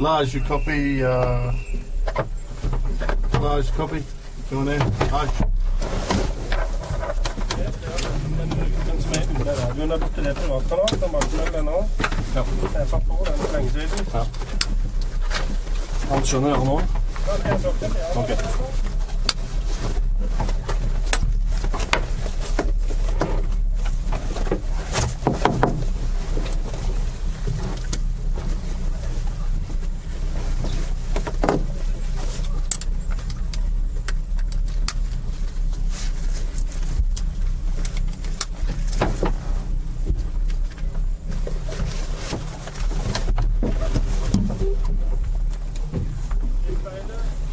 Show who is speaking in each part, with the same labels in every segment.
Speaker 1: Large, you copy. Uh, large copy. Go on there. Large.
Speaker 2: Radioen er borte, det privatkanal. Den banken den nå.
Speaker 1: Ja.
Speaker 2: Jeg satt på den for lenge siden.
Speaker 1: Han skjønner han òg?
Speaker 2: Ja, det er sagt det, ja.
Speaker 1: Ok.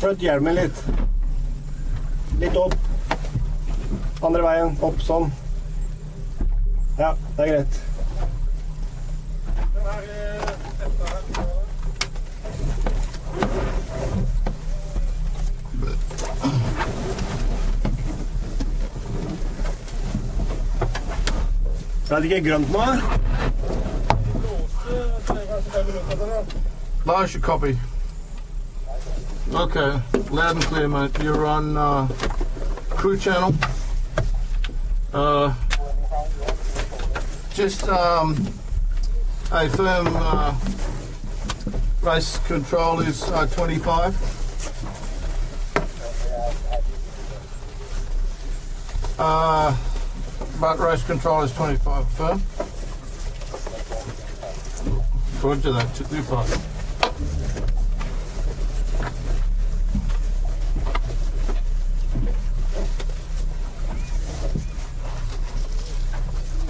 Speaker 2: Flytt hjelmen litt. Litt opp. Andre veien. Opp sånn. Ja, det er greit. Er det ikke grønt nå?
Speaker 1: Large, ikke copy. Okay, loud and clear, mate. You're on uh, crew channel. Uh, just um, a firm uh, race control is uh, 25. Uh, but race control is 25 firm. Roger that, too far.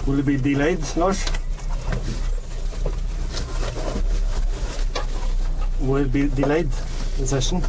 Speaker 2: Will be delayed, Lars? Will be delayed, the session?